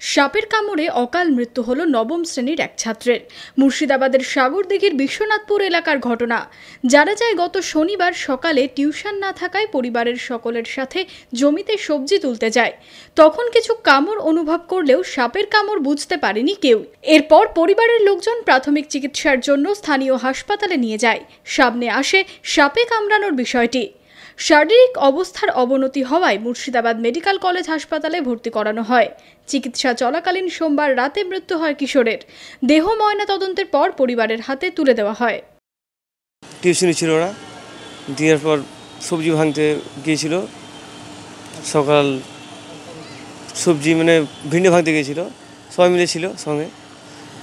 সাপের কামড়ে অকাল মৃত্যু হলো নবম শ্রেণির এক ছাত্রের। মুর্শিদাবাদের সাগরদিঘির বিশ্বনাথপুর এলাকার ঘটনা। জানা যায়, গত শনিবার সকালে টিউশন না থাকায় পরিবারের সকলের সাথে জমিতে সবজি তুলতে যায়। তখন কিছু কামড় অনুভব করলেও সাপের কামড় বুঝতে পারেনি কেউ। এরপর পরিবারের লোকজন প্রাথমিক চিকিৎসার জন্য স্থানীয় হাসপাতালে নিয়ে যায়। সামনে আসে সাপে কামড়ানোর বিষয়টি। শারীরিক অবস্থার অবনতি হওয়ায় মুর্শিদাবাদ মেডিকেল কলেজ হাসপাতালে ভর্তি করানো হয়। চিকিৎসা চলাকালীন সোমবার রাতে মৃত্যু হয় কিশোরের। দেহ ময়না তদন্তের পর পরিবারের হাতে তুলে দেওয়া হয়। টিউশনি ছিল ওরা। দেওয়ার পর সবজি ভাঙতে গিয়েছিল। সকাল সবজি মানে ভিন্ডি ভাঙতে গিয়েছিল। সবাই মিলে ছিল সঙ্গে।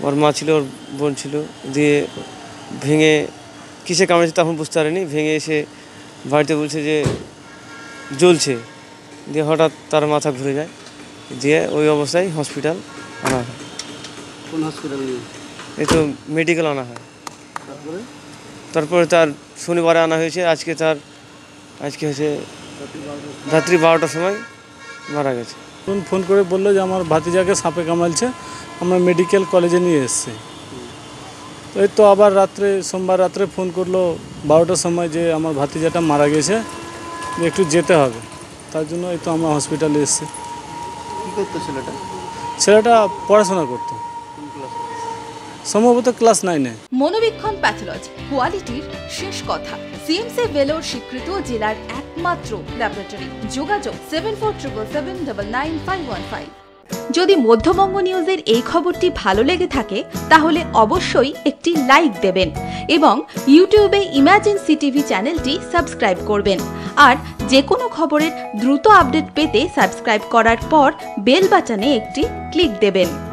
ওর মা ছিল, ওর বোন ছিল। দিয়ে ভেঙে কিসে কামড়েছে তখন বুঝতে পারেনি। ভেঙে এসে বাড়িতে বলছে যে জ্বলছে দিয়ে হঠাৎ তার মাথা ঘুরে যায় দিয়ে ওই অবস্থায় হসপিটাল আনা হয়। কোন হসপিটাল এই তো মেডিকেল আনা হয়। তারপরে? তারপরে তার শনিবারে আনা হয়েছে আজকে তার আজকে হচ্ছে রাত্রি বারোটার সময়। মারা গেছে। ফোন ফোন করে বলল যে আমার ভাতিজাকে সাপে কামড়ালছে আমরা মেডিকেল কলেজে নিয়ে এসেছি। তো এই তো আবার রাত্রে সোমবার রাত্রে ফোন করল বারোটার সময় যে আমার ভাতিজাটা মারা গেছে যে একটু যেতে হবে। তার জন্য এই তো আমরা হসপিটালে এসেছি। কি করতো ছেলেটা? ছেলেটা পড়াশোনা করতো। সম্ভবত ক্লাস নাইনে মনোবীক্ষণ প্যাথোলজি কোয়ালিটির শেষ কথা। সিএমসি ভেলোর স্বীকৃত জেলার একমাত্র ল্যাবরেটরি যোগাযোগ seven four triple seven double nine five one five যদি মধ্যবঙ্গ নিউজের এই খবরটি ভালো লেগে থাকে, তাহলে অবশ্যই একটি লাইক দেবেন এবং ইউটিউবে ইমাজিন সিটিভি চ্যানেলটি সাবস্ক্রাইব করবেন। আর যে কোনো খবরের দ্রুত আপডেট পেতে সাবস্ক্রাইব করার পর বেল বাটনে একটি ক্লিক দেবেন।